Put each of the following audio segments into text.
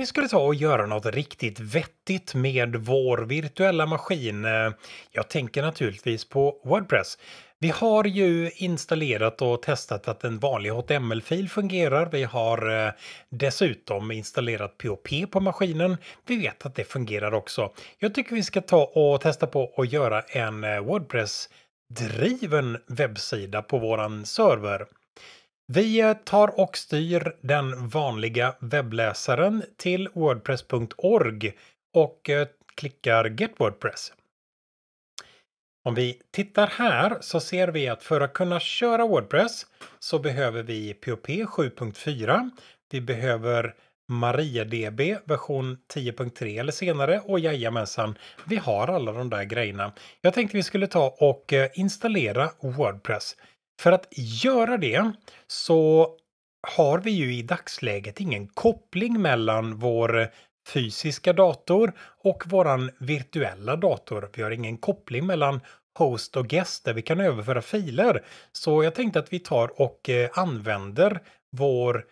vi skulle ta och göra något riktigt vettigt med vår virtuella maskin. Eh, jag tänker naturligtvis på Wordpress. Vi har ju installerat och testat att en vanlig HTML-fil fungerar. Vi har eh, dessutom installerat POP på maskinen. Vi vet att det fungerar också. Jag tycker vi ska ta och testa på att göra en eh, Wordpress-driven webbsida på våran server. Vi tar och styr den vanliga webbläsaren till wordpress.org och eh, klickar Get Wordpress. Om vi tittar här så ser vi att för att kunna köra Wordpress så behöver vi POP 7.4. Vi behöver MariaDB version 10.3 eller senare och jajamensan, vi har alla de där grejerna. Jag tänkte vi skulle ta och eh, installera Wordpress. För att göra det så har vi ju i dagsläget ingen koppling mellan vår fysiska dator och våran virtuella dator. Vi har ingen koppling mellan host och guest där vi kan överföra filer. Så jag tänkte att vi tar och eh, använder vår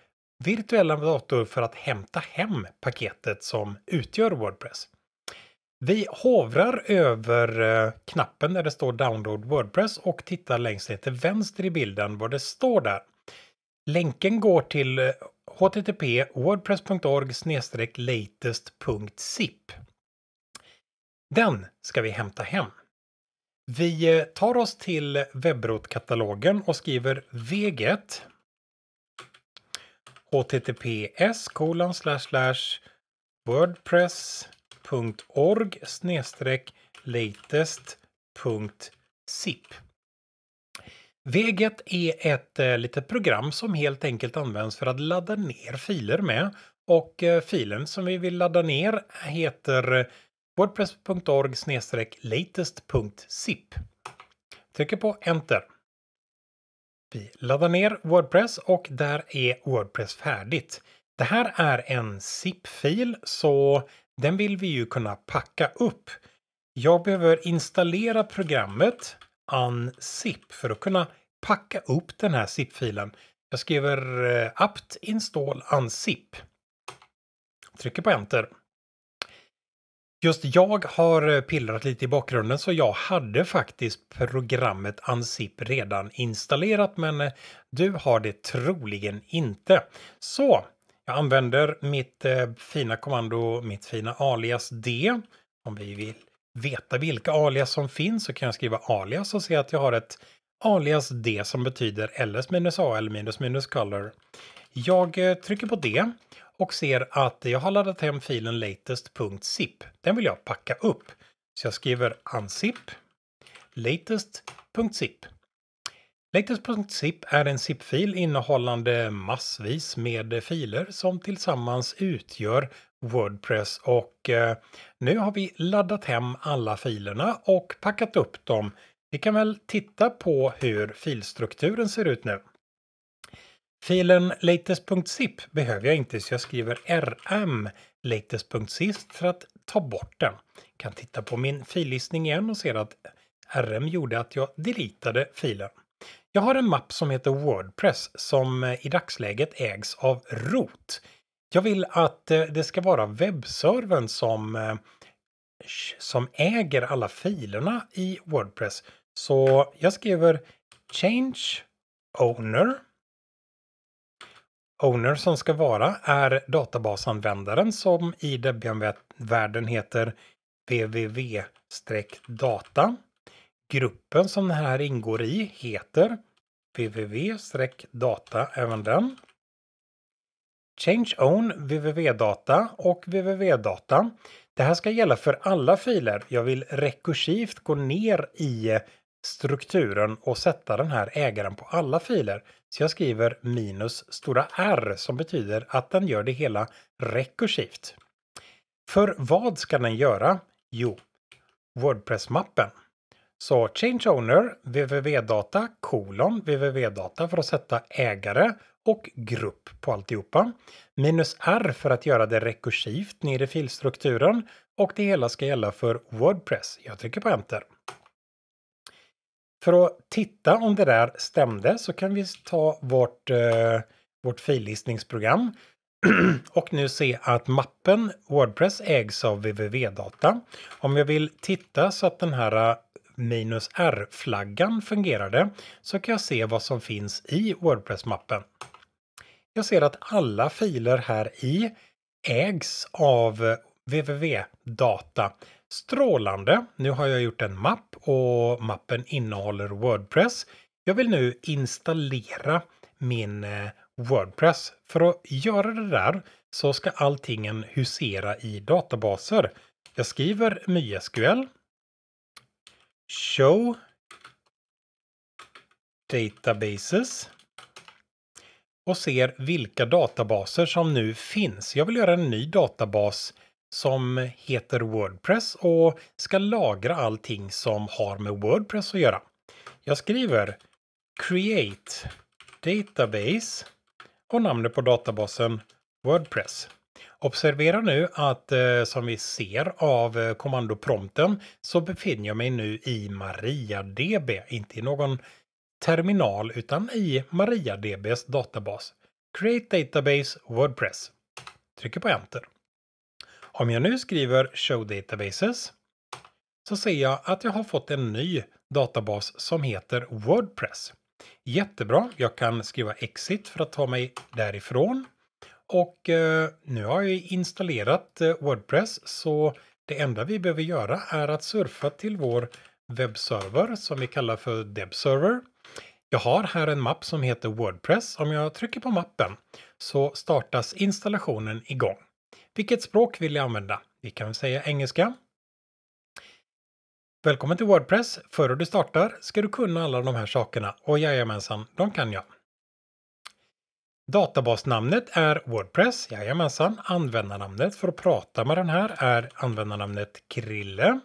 virtuella dator för att hämta hem paketet som utgör Wordpress. Vi hovrar över eh, knappen där det står Download Wordpress och tittar längst ner till vänster i bilden vad det står där. Länken går till eh, http wordpress.org latest.zip. Den ska vi hämta hem. Vi eh, tar oss till webrotkatalogen och skriver veget https wordpress slash latest.zip. Veget är ett eh, litet program som helt enkelt används för att ladda ner filer med. Och eh, filen som vi vill ladda ner heter wordpress.org latest.zip. Trycker på enter. Vi laddar ner Wordpress och där är Wordpress färdigt. Det här är en zip-fil så den vill vi ju kunna packa upp. Jag behöver installera programmet unzip för att kunna packa upp den här zip-filen. Jag skriver eh, apt install unzip. Trycker på enter. Just jag har eh, pillrat lite i bakgrunden så jag hade faktiskt programmet Unzip redan installerat men eh, du har det troligen inte. Så jag använder mitt eh, fina kommando, mitt fina alias D. Om vi vill veta vilka alias som finns så kan jag skriva alias och se att jag har ett alias D som betyder ls minus a eller minus minus color. Jag eh, trycker på D och ser att jag har laddat hem filen latest.zip. Den vill jag packa upp. Så jag skriver unzip latest.zip. Latest.zip är en zip-fil innehållande massvis med filer som tillsammans utgör Wordpress och eh, nu har vi laddat hem alla filerna och packat upp dem. Vi kan väl titta på hur filstrukturen ser ut nu. Filen latest.zip behöver jag inte så jag skriver rm latest.zip för att ta bort den. Kan titta på min fillistning igen och ser att rm gjorde att jag deletade filen. Jag har en mapp som heter Wordpress som eh, i dagsläget ägs av Rot. Jag vill att eh, det ska vara webbservern som, eh, som äger alla filerna i Wordpress. Så jag skriver change owner Owner som ska vara är databasanvändaren som i Debian-världen heter www-data. Gruppen som den här ingår i heter www-data, även den. Change own www-data och www-data. Det här ska gälla för alla filer. Jag vill rekursivt gå ner i strukturen och sätta den här ägaren på alla filer. Så jag skriver minus stora R som betyder att den gör det hela rekursivt. För vad ska den göra? Jo, Wordpress-mappen. Så Change Owner, www-data, kolon, www-data för att sätta ägare och grupp på alltihopa. Minus R för att göra det rekursivt ner i filstrukturen och det hela ska gälla för Wordpress. Jag trycker på Enter. För att titta om det där stämde så kan vi ta vårt, eh, vårt fillistningsprogram. och nu se att mappen Wordpress ägs av www-data. Om jag vill titta så att den här eh, R-flaggan fungerade så kan jag se vad som finns i Wordpress-mappen. Jag ser att alla filer här i ägs av www-data. Strålande! Nu har jag gjort en mapp och mappen innehåller Wordpress. Jag vill nu installera min eh, Wordpress. För att göra det där så ska alltingen husera i databaser. Jag skriver MySQL. Show Databases och ser vilka databaser som nu finns. Jag vill göra en ny databas som heter Wordpress och ska lagra allting som har med Wordpress att göra. Jag skriver Create Database och namnet på databasen Wordpress. Observera nu att eh, som vi ser av eh, kommandoprompten så befinner jag mig nu i MariaDB, inte i någon terminal utan i MariaDBs databas. Create Database Wordpress. Trycker på Enter. Om jag nu skriver Show Databases så ser jag att jag har fått en ny databas som heter Wordpress. Jättebra, jag kan skriva Exit för att ta mig därifrån. Och eh, nu har jag installerat eh, Wordpress så det enda vi behöver göra är att surfa till vår webbserver som vi kallar för DebServer. Jag har här en mapp som heter Wordpress. Om jag trycker på mappen så startas installationen igång. Vilket språk vill jag använda? Vi kan säga engelska. Välkommen till Wordpress. Före du startar ska du kunna alla de här sakerna och jajamensan, de kan jag. Databasnamnet är Wordpress, jajamensan. Användarnamnet för att prata med den här är användarnamnet Krille.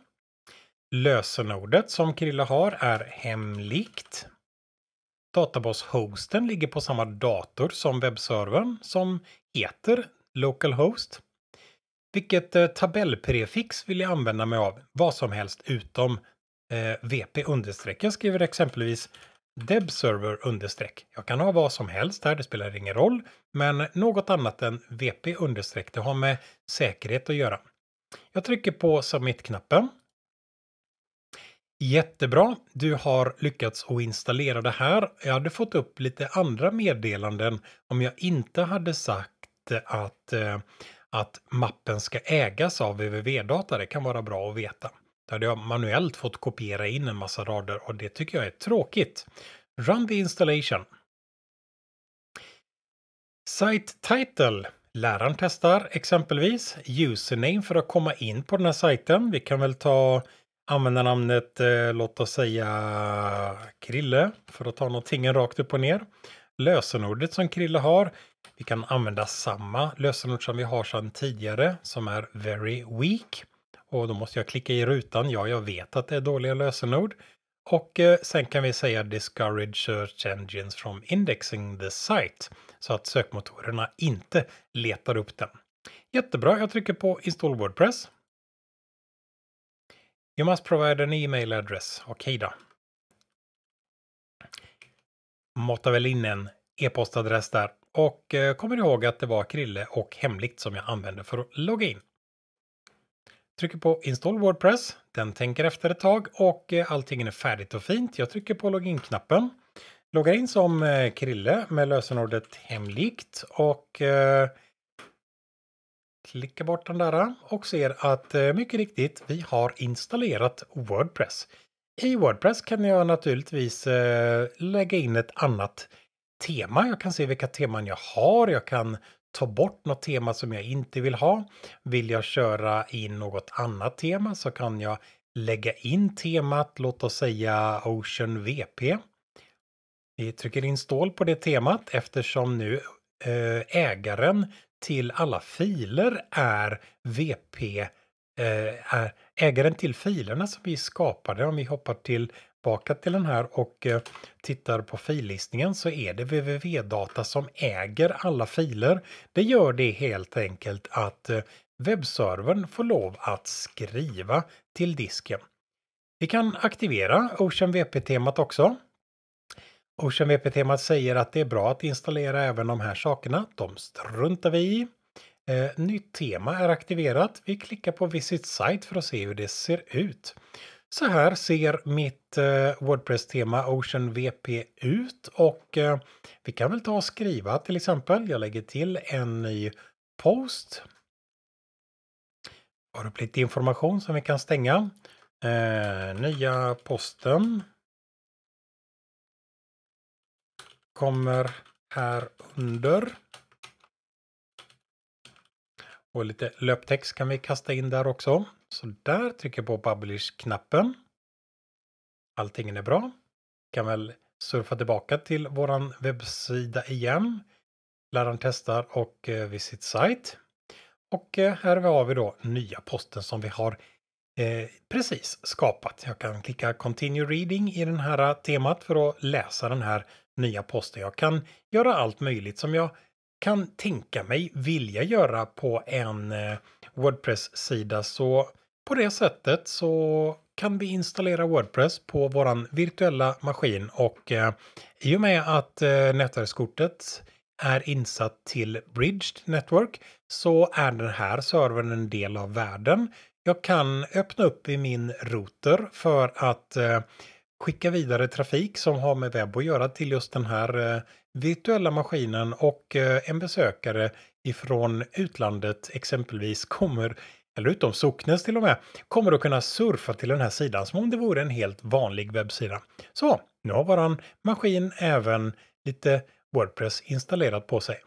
Lösenordet som Krille har är hemligt. Databashosten ligger på samma dator som webbservern som heter localhost. Vilket eh, tabellprefix vill jag använda mig av? Vad som helst utom eh, VP understreck. Jag skriver exempelvis debserver understreck. Jag kan ha vad som helst här, det spelar ingen roll. Men något annat än VP understreck, det har med säkerhet att göra. Jag trycker på submit-knappen. Jättebra, du har lyckats att installera det här. Jag hade fått upp lite andra meddelanden om jag inte hade sagt eh, att, eh, att mappen ska ägas av www-data. Det kan vara bra att veta. Där hade jag manuellt fått kopiera in en massa rader och det tycker jag är tråkigt. Run the installation. Site title. Läraren testar exempelvis username för att komma in på den här sajten. Vi kan väl ta användarnamnet, eh, låt oss säga Krille, för att ta någonting rakt upp och ner. Lösenordet som Krille har. Vi kan använda samma lösenord som vi har sedan tidigare, som är very weak. Och då måste jag klicka i rutan. Ja, jag vet att det är dåliga lösenord. Och eh, sen kan vi säga discourage search engines from indexing the site. Så att sökmotorerna inte letar upp den. Jättebra, jag trycker på install Wordpress. You must provide an email address. Okej då. Matar väl in en e-postadress där. Och eh, kommer ihåg att det var Krille och hemligt som jag använde för att logga in. Trycker på Install Wordpress. Den tänker efter ett tag och eh, allting är färdigt och fint. Jag trycker på Login-knappen. Loggar in som eh, Krille med lösenordet hemligt och eh, klickar bort den där eh, och ser att mycket riktigt, vi har installerat Wordpress. I Wordpress kan jag naturligtvis eh, lägga in ett annat tema. Jag kan se vilka teman jag har. Jag kan ta bort något tema som jag inte vill ha. Vill jag köra in något annat tema så kan jag lägga in temat, låt oss säga Ocean VP. Vi trycker in stål på det temat eftersom nu eh, ägaren till alla filer är VP, eh, är ägaren till filerna som vi skapade. Om vi hoppar till tillbaka till den här och eh, tittar på fillistningen så är det www-data som äger alla filer. Det gör det helt enkelt att eh, webbservern får lov att skriva till disken. Vi kan aktivera OceanVP-temat också. OceanVP-temat säger att det är bra att installera även de här sakerna. De struntar vi i. Eh, nytt tema är aktiverat. Vi klickar på Visit Site för att se hur det ser ut. Så här ser mitt eh, Wordpress-tema Ocean VP ut och eh, vi kan väl ta och skriva till exempel. Jag lägger till en ny post. Har upp lite information som vi kan stänga. Eh, nya posten. Kommer här under. Och lite löptext kan vi kasta in där också. Så där trycker jag på Publish-knappen. Allting är bra. Kan väl surfa tillbaka till våran webbsida igen. Läraren testar och eh, Visit Site. Och eh, här har vi då nya posten som vi har eh, precis skapat. Jag kan klicka Continue Reading i den här eh, temat för att läsa den här nya posten. Jag kan göra allt möjligt som jag kan tänka mig vilja göra på en eh, Wordpress-sida. Så på det sättet så kan vi installera Wordpress på våran virtuella maskin och eh, i och med att eh, nätverkskortet är insatt till Bridged Network så är den här servern en del av världen. Jag kan öppna upp i min router för att eh, skicka vidare trafik som har med webb att göra till just den här eh, virtuella maskinen och eh, en besökare ifrån utlandet exempelvis kommer, eller utom Socknes till och med, kommer att kunna surfa till den här sidan som om det vore en helt vanlig webbsida. Så, nu har våran maskin även lite Wordpress installerat på sig.